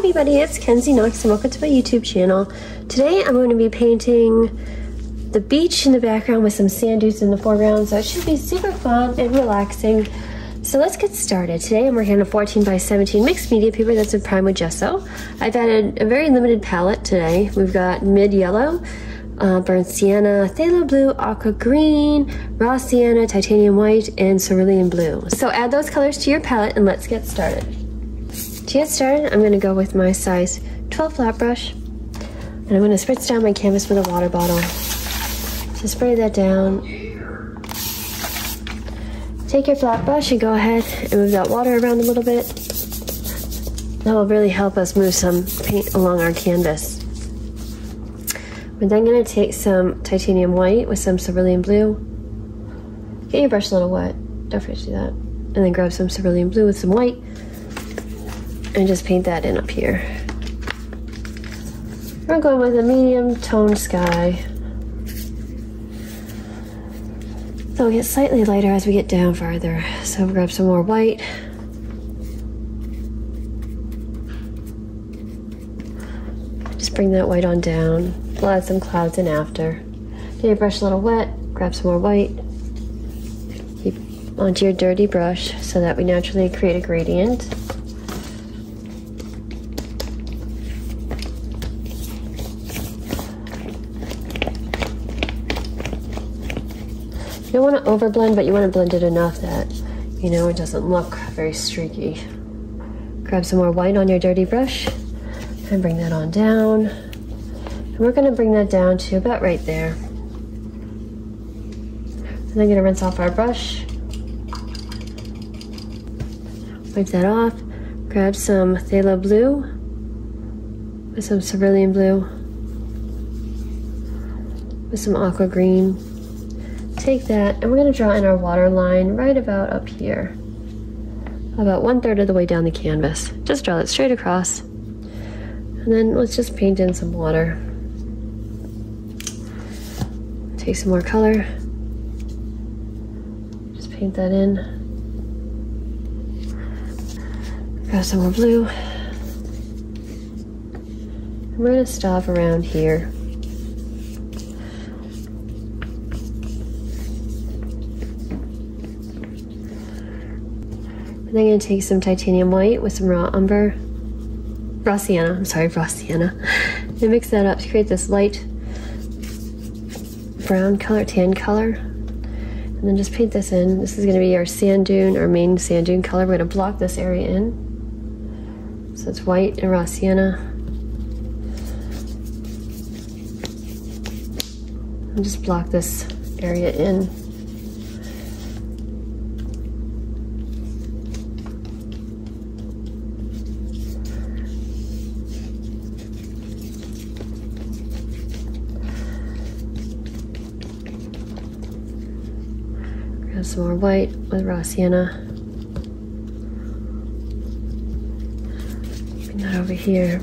everybody, it's Kenzy Knoxx and welcome to my YouTube channel. Today I'm going to be painting the beach in the background with some sand dunes in the foreground, so it should be super fun and relaxing. So let's get started. Today I'm working on a 14 by 17 mixed media paper that's in with gesso. I've added a very limited palette today. We've got mid yellow, uh, burnt sienna, phthalo blue, aqua green, raw sienna, titanium white, and cerulean blue. So add those colors to your palette and let's get started. To get started, I'm going to go with my size 12 flat brush, and I'm going to spritz down my canvas with a water bottle. So spray that down. Take your flat brush and go ahead and move that water around a little bit. That will really help us move some paint along our canvas. We're then going to take some titanium white with some cerulean blue. Get your brush a little wet. Don't forget to do that. And then grab some cerulean blue with some white and just paint that in up here. We're going with a medium toned sky. They'll get slightly lighter as we get down farther. So grab some more white. Just bring that white on down. We'll add some clouds in after. Get your brush a little wet, grab some more white. Keep onto your dirty brush so that we naturally create a gradient. Don't want to overblend, but you want to blend it enough that, you know, it doesn't look very streaky. Grab some more white on your dirty brush and bring that on down. And we're going to bring that down to about right there. And then I'm going to rinse off our brush. Wipe that off. Grab some phthalo blue with some cerulean blue with some aqua green take that and we're going to draw in our water line right about up here. About one third of the way down the canvas. Just draw it straight across. And then let's just paint in some water. Take some more color. Just paint that in. Grab some more blue. And we're going to stop around here. And I'm going to take some titanium white with some raw umber, raw sienna, I'm sorry, raw sienna, and mix that up to create this light brown color, tan color. And then just paint this in. This is going to be our sand dune, our main sand dune color. We're going to block this area in. So it's white and raw sienna. And just block this area in. Grab some more white with raw sienna. Bring that over here.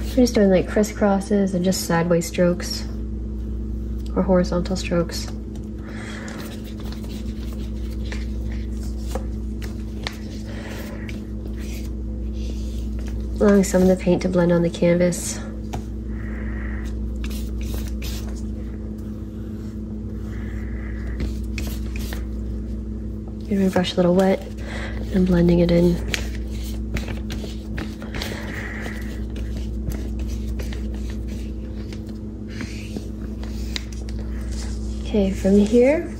I'm just doing like crisscrosses and just sideways strokes or horizontal strokes. Allowing some of the paint to blend on the canvas. Getting my brush a little wet and blending it in. Okay, from here,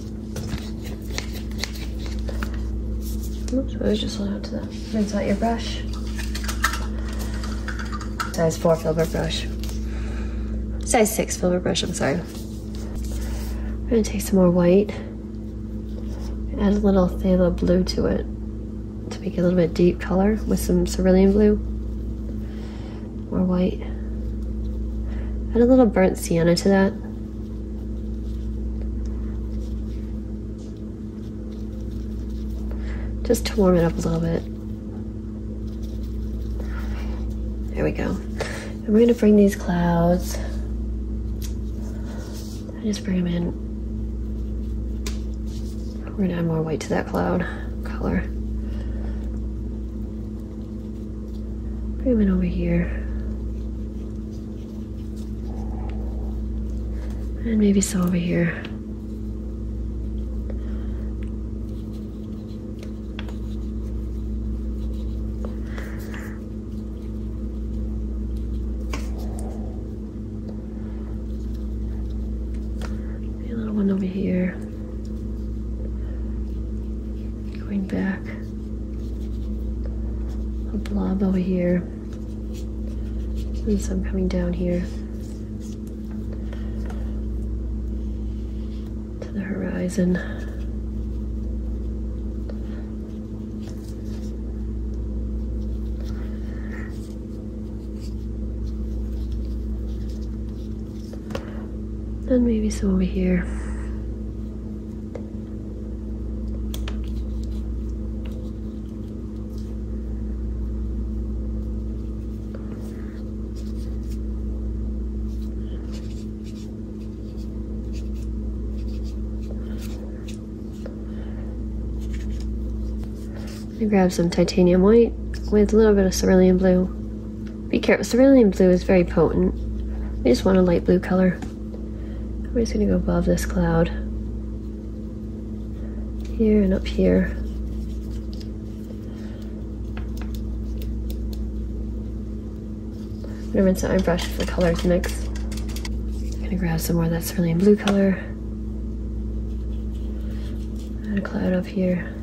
oops, I was just allowed to that. Rinse out your brush. Size four filbert brush. Size six filbert brush, I'm sorry. I'm gonna take some more white. Add a little phthalo blue to it to make it a little bit deep color with some cerulean blue. or white. Add a little burnt sienna to that. Just to warm it up a little bit. There we go. And we're gonna bring these clouds. I just bring them in we're gonna add more white to that cloud color. It over here. And maybe some over here. over here. And some coming down here to the horizon. And maybe some over here. Grab some titanium white with a little bit of cerulean blue. Be careful, cerulean blue is very potent. We just want a light blue color. We're just gonna go above this cloud. Here and up here. I'm gonna rinse out my brush for the colors mix. I'm gonna grab some more of that cerulean blue color. Add a cloud up here.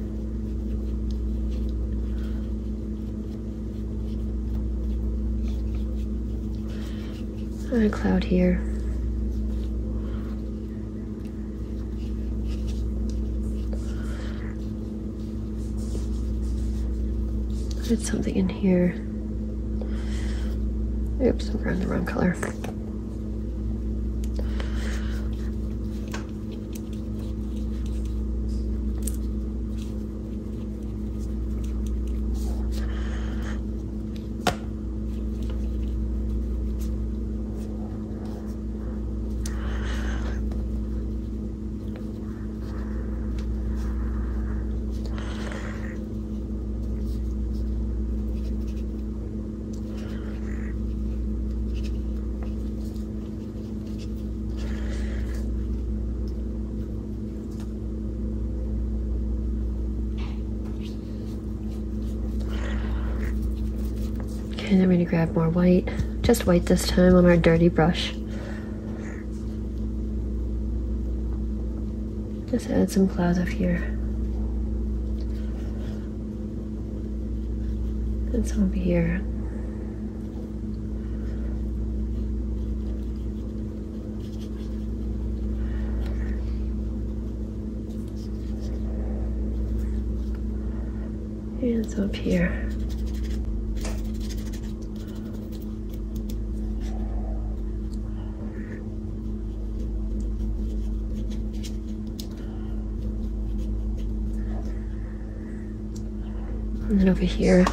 A cloud here. There's something in here. Oops, I'm grabbing the wrong color. And I'm gonna grab more white, just white this time on our dirty brush. Just add some clouds up here. And some over here. And some up here. Over here.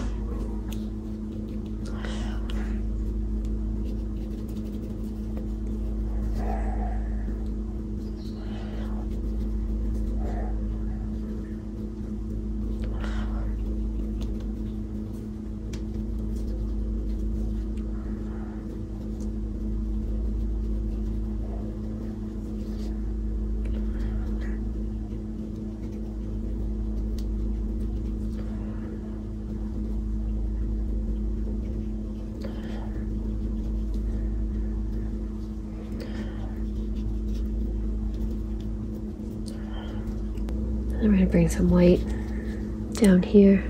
I'm going to bring some white down here.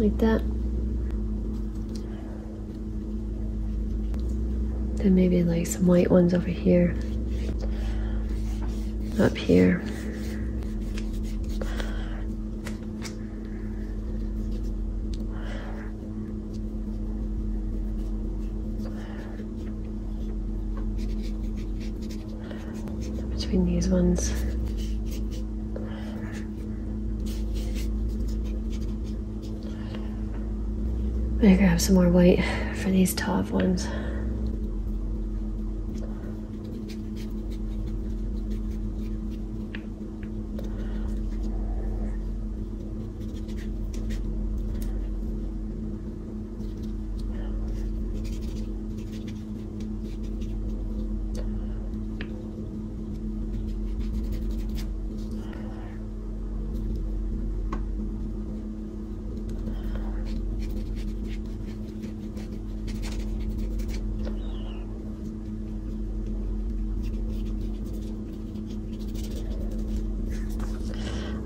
Like that. Then maybe like some white ones over here. Up here. between these ones. I'm gonna grab some more white for these top ones.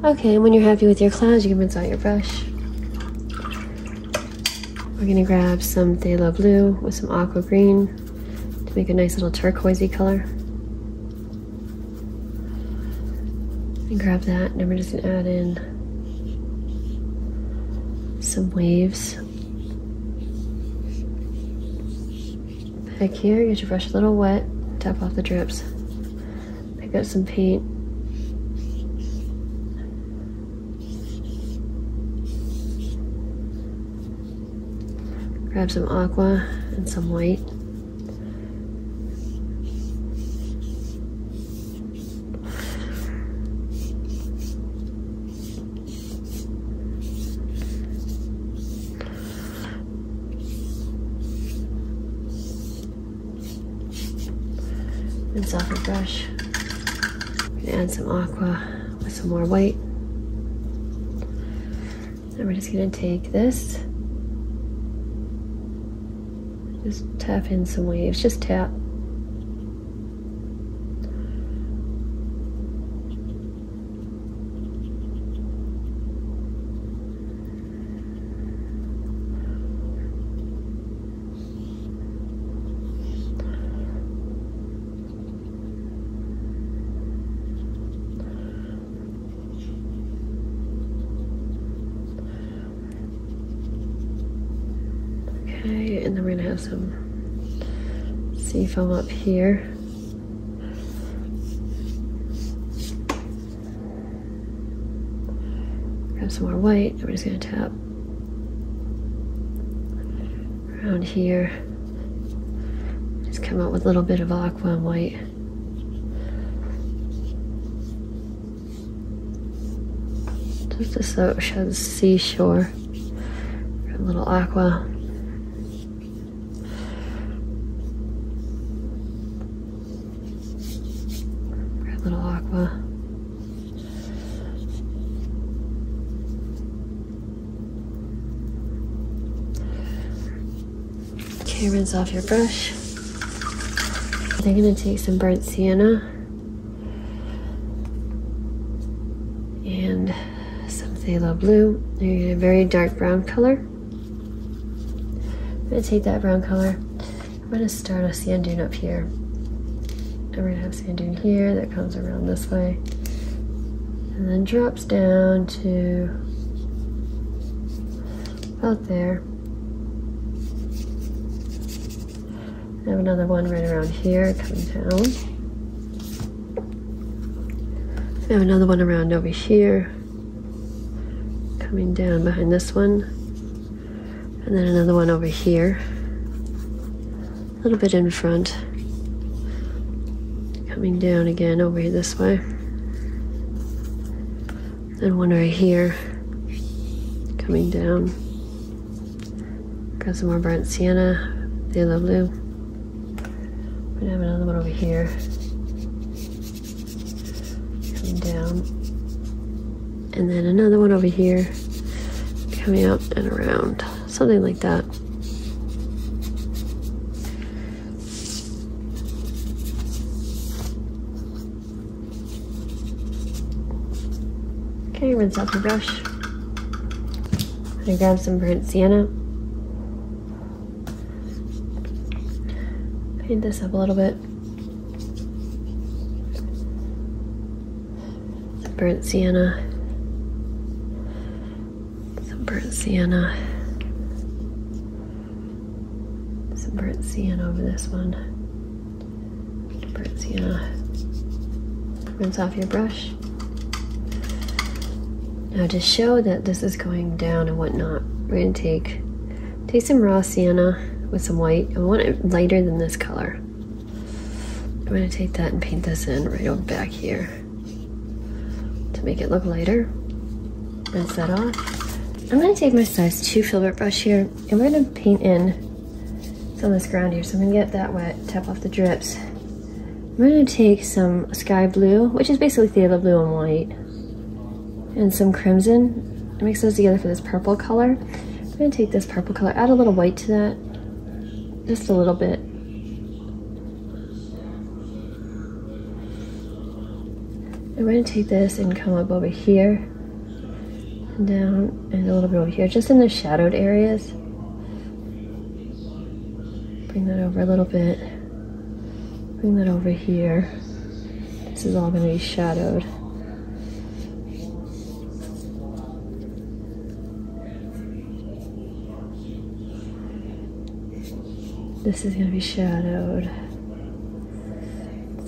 Okay, and when you're happy with your clouds, you can rinse out your brush. We're gonna grab some phthalo blue with some aqua green to make a nice little turquoisey color. And grab that, and we're just gonna add in some waves. Back here, get your brush a little wet, tap off the drips. Pick up some paint. Grab some aqua and some white. rinse off a brush. add some aqua with some more white. And we're just gonna take this, just tap in some waves, just tap. Okay, and then we're gonna have some foam up here. Grab some more white, and we're just gonna tap around here. Just come out with a little bit of aqua and white. Just so it shows seashore. A little aqua. little aqua. Okay, rinse off your brush. I'm gonna take some burnt sienna and some phthalo blue. You're gonna get a very dark brown color. I'm gonna take that brown color. I'm gonna start a sand dune up here. And we're gonna have sand dune here that comes around this way. And then drops down to about there. I have another one right around here coming down. I have another one around over here coming down behind this one. And then another one over here. A little bit in front coming down again over here this way. Then one right here, coming down. Got some more burnt sienna, phthalo blue. We have another one over here, coming down. And then another one over here, coming up and around, something like that. Okay, rinse out the brush. Gonna grab some burnt sienna. Paint this up a little bit. Burnt sienna. Some burnt sienna. Some burnt sienna over this one. Burnt sienna. Rinse off your brush. Now to show that this is going down and whatnot, we're gonna take, take some raw sienna with some white. I want it lighter than this color. I'm gonna take that and paint this in right over back here make it look lighter. Rinse that off. I'm gonna take my size two filbert brush here and we're gonna paint in some of this ground here. So I'm gonna get that wet, tap off the drips. We're gonna take some sky blue, which is basically phthalo blue and white and some crimson. I mix those together for this purple color. I'm gonna take this purple color, add a little white to that, just a little bit. And we're gonna take this and come up over here And down and a little bit over here, just in the shadowed areas. Bring that over a little bit. Bring that over here. This is all going to be shadowed. This is going to be shadowed.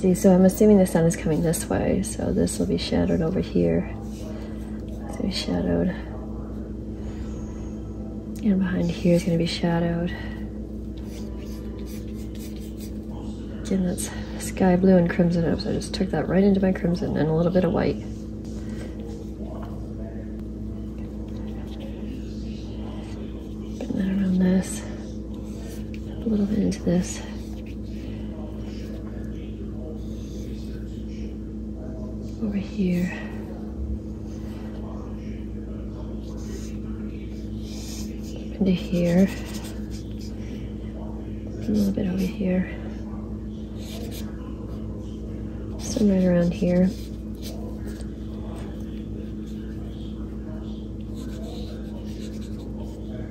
See, so I'm assuming the sun is coming this way, so this will be shadowed over here. It's to be shadowed. And behind here is going to be shadowed. Again, that's sky blue and crimson up, so I just took that right into my crimson and a little bit of white. Getting that around this a little bit into this. Over here. Into here. A little bit over here. Some right around here.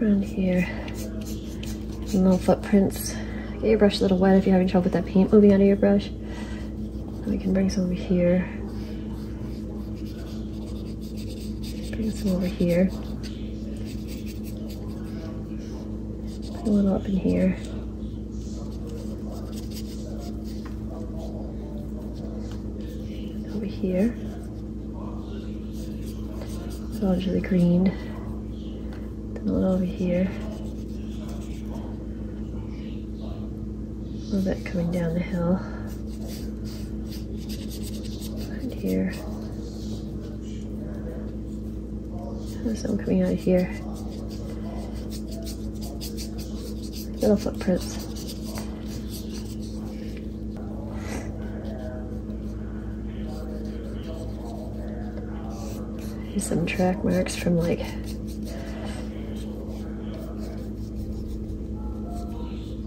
Around here little footprints. Get your brush a little wet if you're having trouble with that paint moving out of your brush. We can bring some over here. Bring some over here. a little up in here. Over here. It's all really greened. Then a little over here. A little bit coming down the hill. Right here. There's some coming out of here. Little footprints. Some track marks from like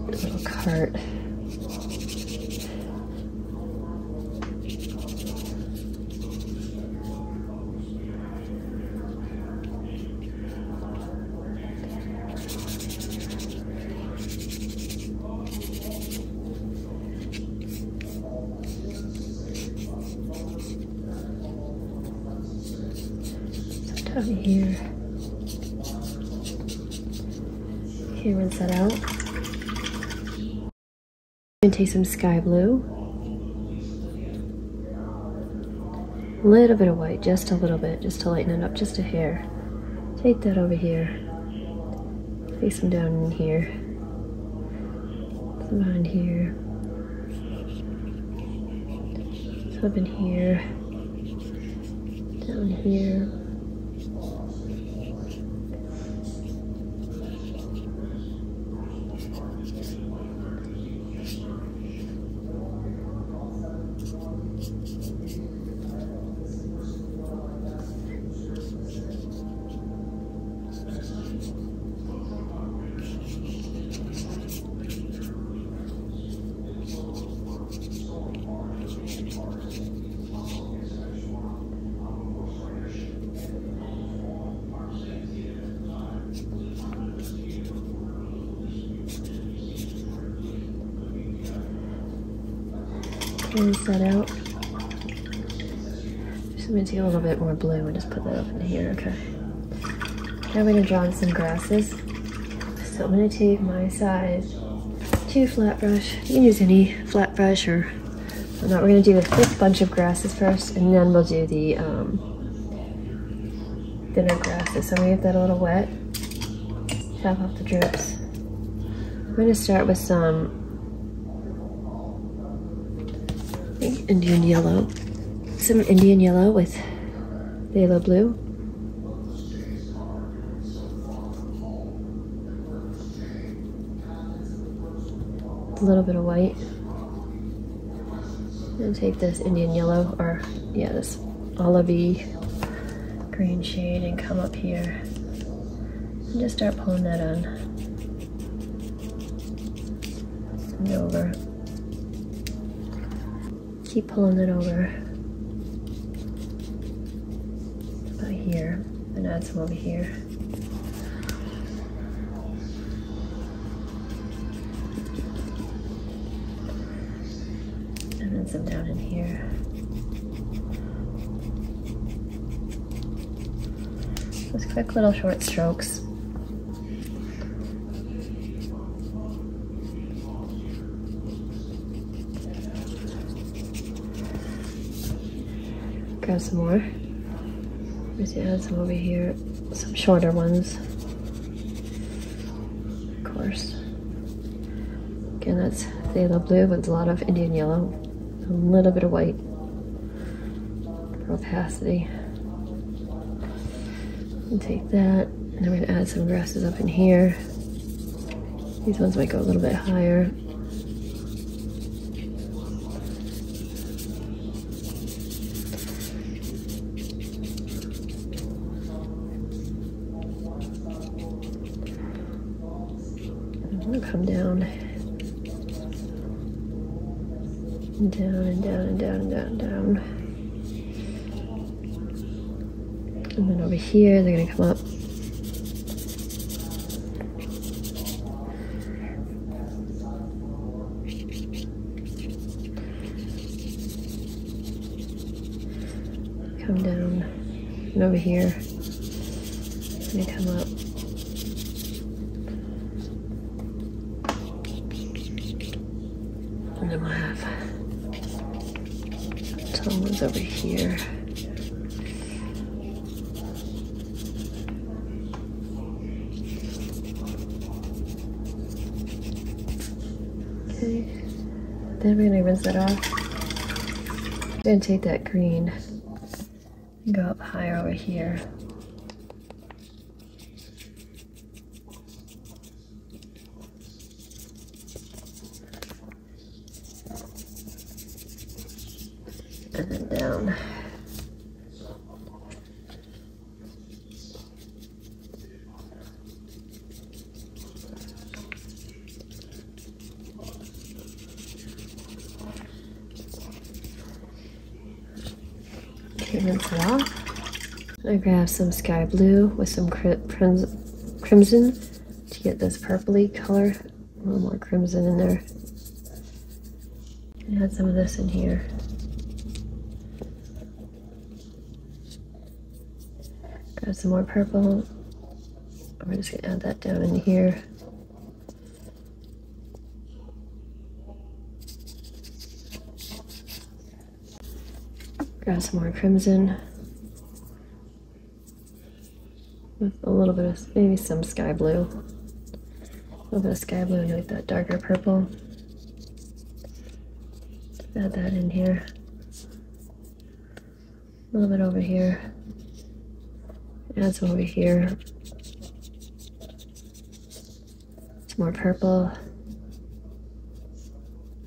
little cart. Down here. Okay, rinse that out. And take some sky blue. A little bit of white, just a little bit, just to lighten it up just a hair. Take that over here. Face them down in here. Some behind here. Some up in here. Down here. Cleanse that out. Just to take a little bit more blue and just put that up in here, okay. Now going to draw on some grasses. So I'm to take my size 2 flat brush. You can use any flat brush or not. We're going to do a thick bunch of grasses first and then we'll do the um, thinner grasses. So I'm to get that a little wet. Tap off the drips. I'm to start with some Indian yellow. Some Indian yellow with phthalo blue. A little bit of white. And take this Indian yellow, or yeah, this olivey green shade and come up here and just start pulling that on. And over keep pulling it over about here And add some over here. And then some down in here. Just quick little short strokes. Grab some more. Just add some over here, some shorter ones. Of course. Again, that's phthalo blue with a lot of Indian yellow, a little bit of white opacity. And take that, and I'm gonna add some grasses up in here. These ones might go a little bit higher. come down and down and down and down and down and down. Over here, they're gonna come up. Come down and over here, they come up. And then we'll have tall ones over here. Okay, then we're gonna rinse that off. I'm gonna take that green and go up higher over here. and then down. Okay, rinse it off. I grab some sky blue with some crimson to get this purpley color. A little more crimson in there. And add some of this in here. Grab some more purple. We're just gonna add that down in here. Grab some more crimson. With a little bit of, maybe some sky blue. A little bit of sky blue and like that darker purple. Add that in here. A little bit over here. Add some over here. Some more purple.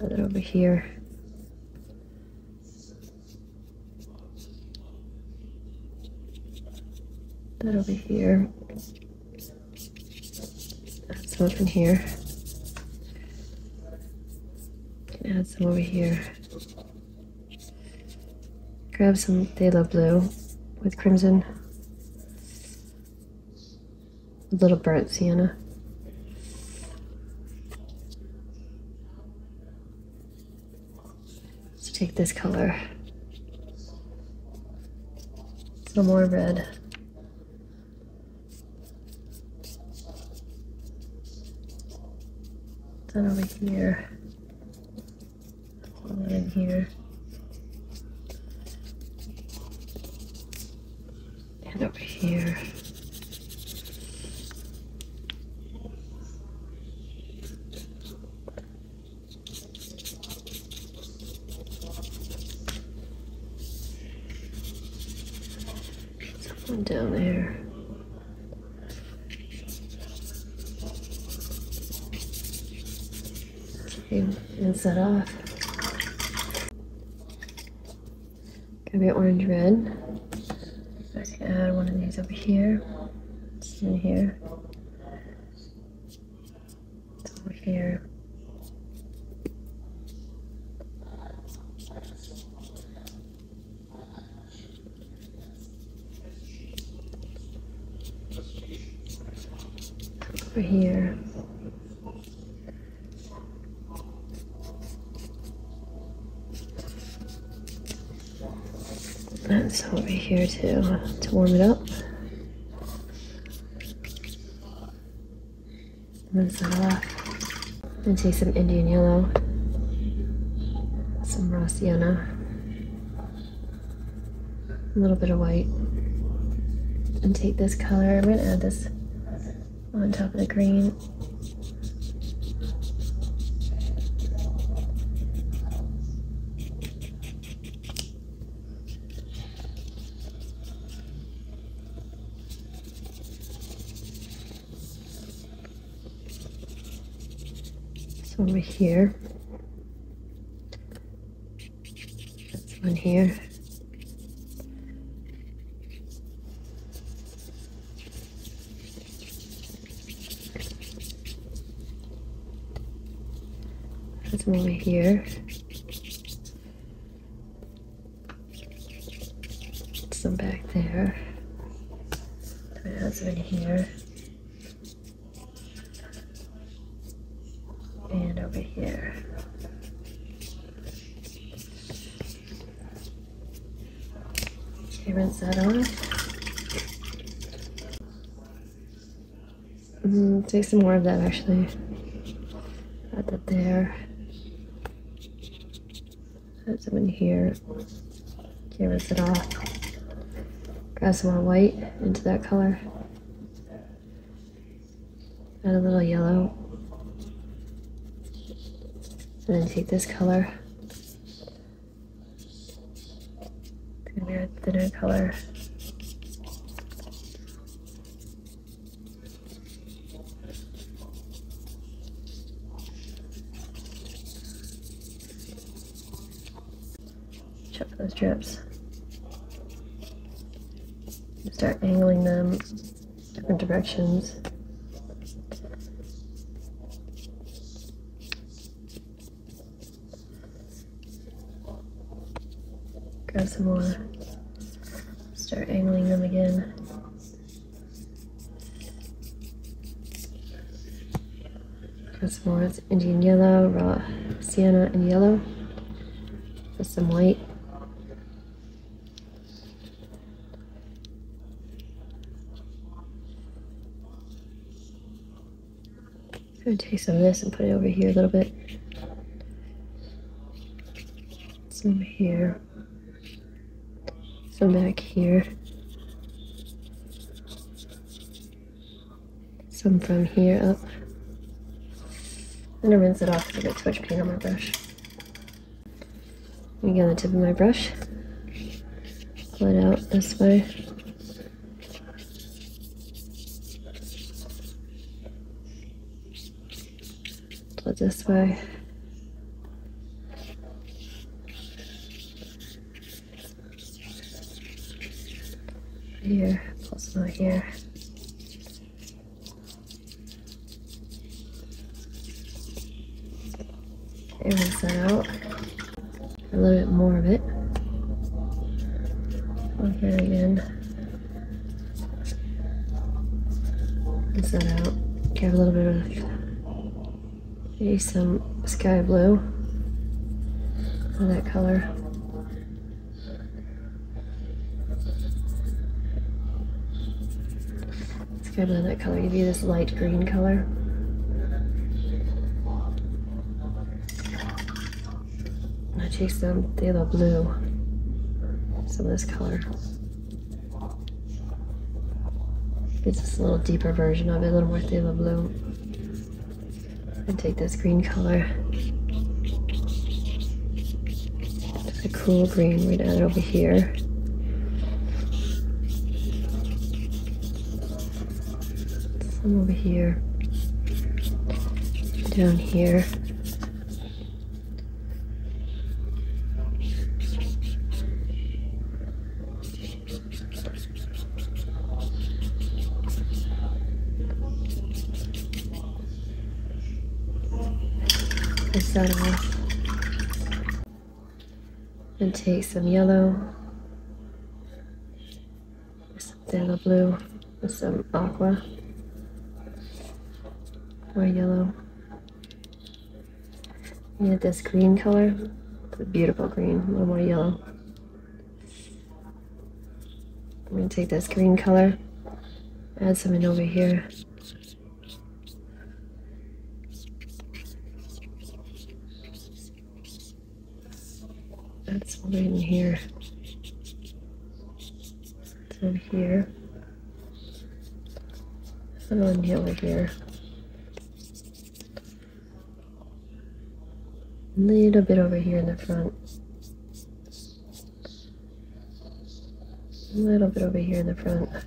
Add it over here. That over here. Add some in here. Add some over here. Grab some phthalo blue with crimson. A little burnt sienna. Let's take this color. Some more red. Over here. In here. And over here. Someone down there. Okay, rinse that off. Gonna be orange red. I can add one of these over here. In here. It's over here. over here. And some over here too, to warm it up. Rinse that off. And take some Indian yellow, some raw sienna, a little bit of white, and take this color. I'm gonna add this on top of the green. So over here. One here. That's one over here. Some back there. That's one here. And over here. Okay, rinse that off. Mm, take some more of that actually. Add that there. Add some in here. Okay, rinse it off. Grab some more white into that color. Add a little yellow. And then take this color. Thinner, thinner color. Check for those drips. Start angling them different directions. Grab some more. Start angling them again. Grab some more. It's Indian yellow, raw sienna, and yellow. With some white. I'm gonna take some of this and put it over here a little bit. Some here. Some back here. Some from here up. I'm gonna rinse it off because I got too much paint on my brush. I'm get on the tip of my brush. Pull it out this way. Pull it this way. Here, pull some out here. Okay, rinse that out. A little bit more of it. On here again. Rinse that out. Get a little bit of maybe some sky blue. of that color. Sky blue, that color. Give you this light green color. I take some phthalo blue, some of this color. It's just a little deeper version of it, a little more phthalo blue. And take this green color. Cool green, we're add it over here. Some over here. Down here. Rinse that off. And take some yellow, some phthalo blue, with some aqua. More yellow. Get this green color. It's a beautiful green, a little more yellow. I'm gonna take this green color, add some in over here. Add some right in here. Some here. And one over here. A little bit over here in the front. A little bit over here in the front. A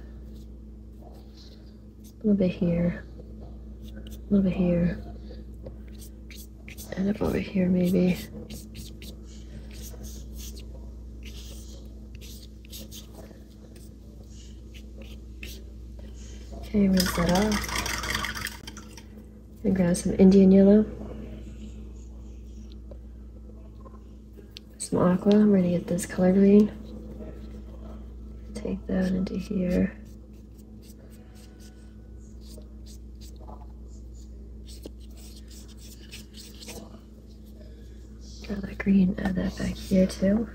little bit here. A little bit here. And up over here maybe. Okay, rinse that off. And grab some Indian yellow. Some aqua. I'm to get this color green take that into here. Grab that green, add that back here too.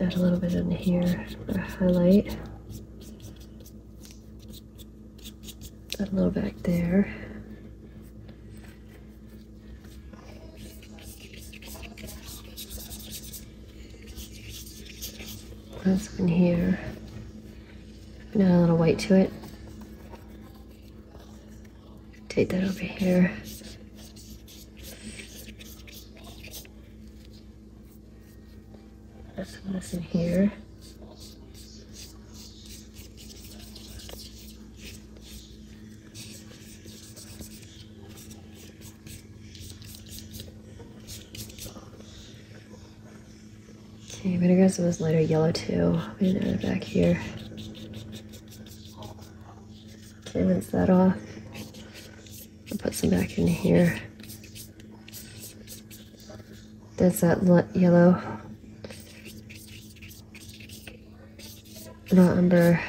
Add a little bit in here for a highlight. Add a little back there. This one here. Add a little white to it. Take that over here. Put some of this in here. Okay, This lighter yellow too. I'm back here. Okay, rinse that off. I'll put some back in here. There's that yellow. Not umber,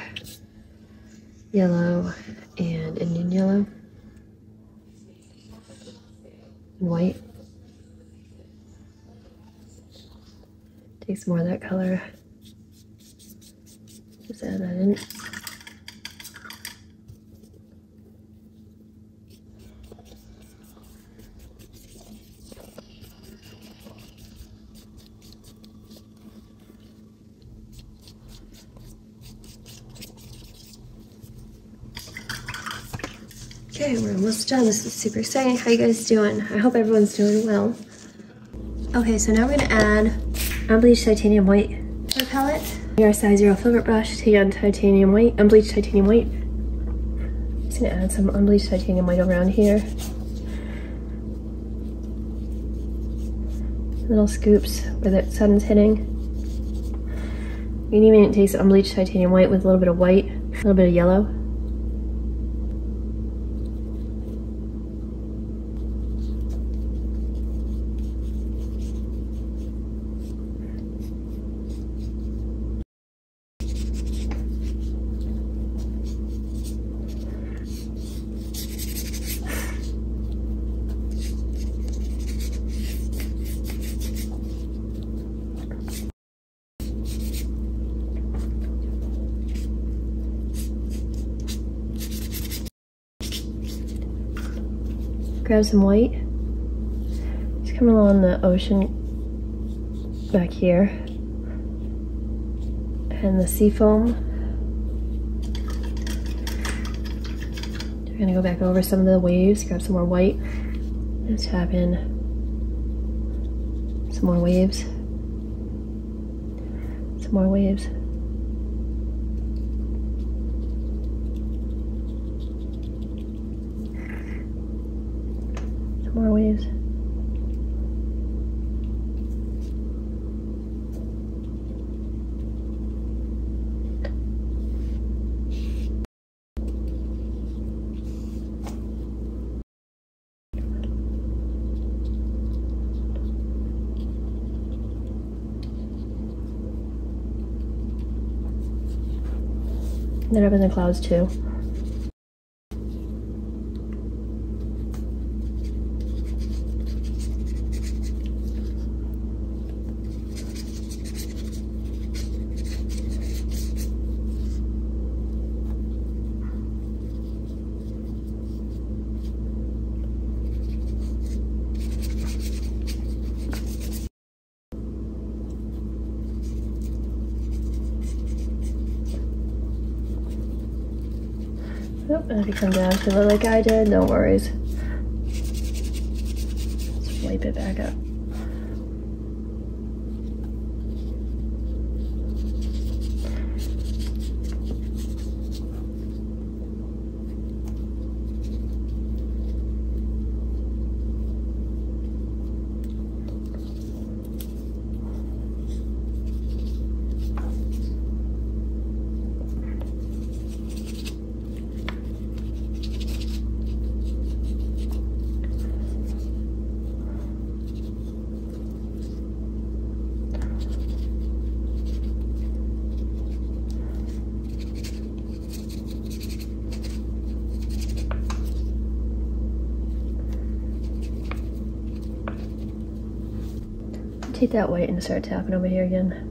yellow, Take some more of that color. Just add that in. Okay, we're almost done. This is super exciting. How you guys doing? I hope everyone's doing well. Okay, so now we're gonna add unbleached titanium white the palette. Here, a size zero filbert brush, take on titanium white, unbleached titanium white. Just gonna add some unbleached titanium white around here. Little scoops where the sun's hitting. You can even take some unbleached titanium white with a little bit of white, a little bit of yellow. Grab some white. Just coming along the ocean back here. And the sea foam. We're gonna go back over some of the waves, grab some more white. And tap in some more waves. Some more waves. Then up in the clouds too. And if you come down to it like I did, no worries. Let's wipe it back up. That white and start tapping over here again.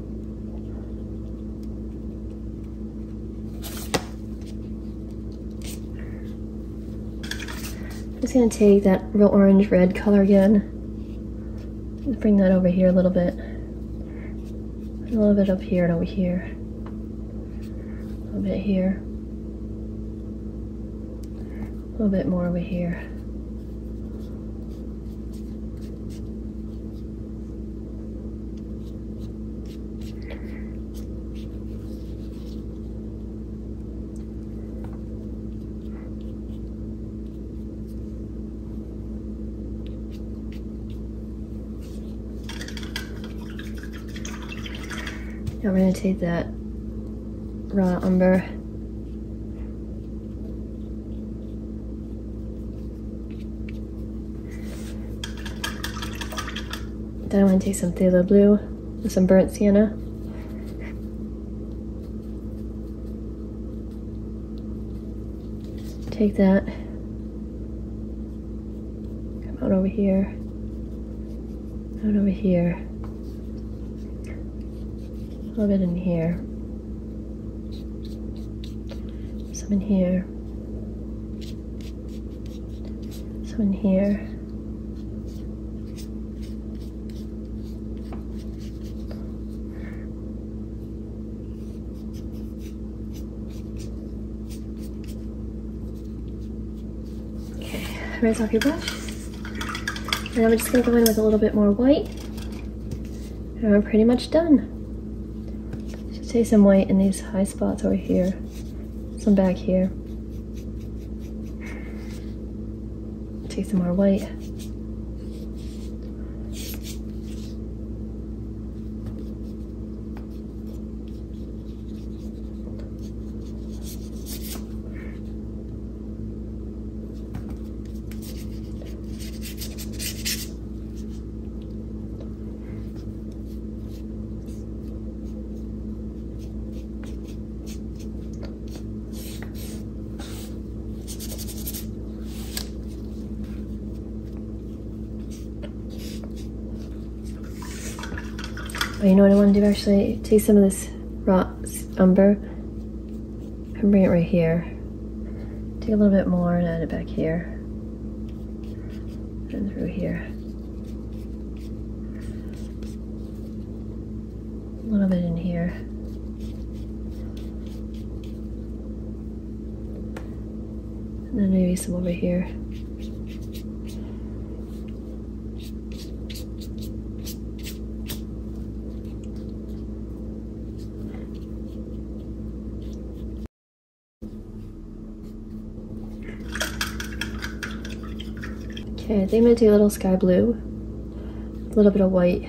Just gonna take that real orange red color again. Bring that over here a little bit. A little bit up here and over here. A little bit here. A little bit more over here. Gonna take that raw umber. Then I'm gonna take some phthalo blue with some burnt sienna. Take that. Come out over here. Out over here. Little bit in here. Some in here. Some in here. Okay, rinse off your brush. And I'm just gonna go in with a little bit more white. And we're pretty much done. Take some white in these high spots over here. Some back here. Take some more white. Actually? Take some of this raw umber and bring it right here. Take a little bit more and add it back here. And through here. A little bit in here. And then maybe some over here. I think I'm gonna take a little sky blue, a little bit of white.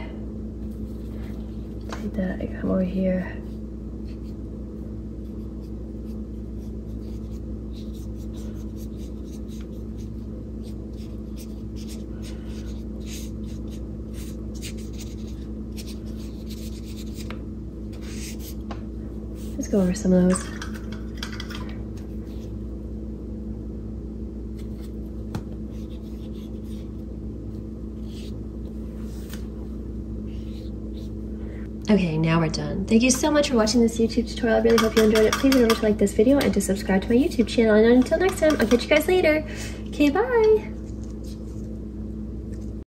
Take that and come over here. Let's go over some of those. Okay, now we're done. Thank you so much for watching this YouTube tutorial. I really hope you enjoyed it. Please remember to like this video and to subscribe to my YouTube channel. And until next time, I'll catch you guys later. Okay, bye.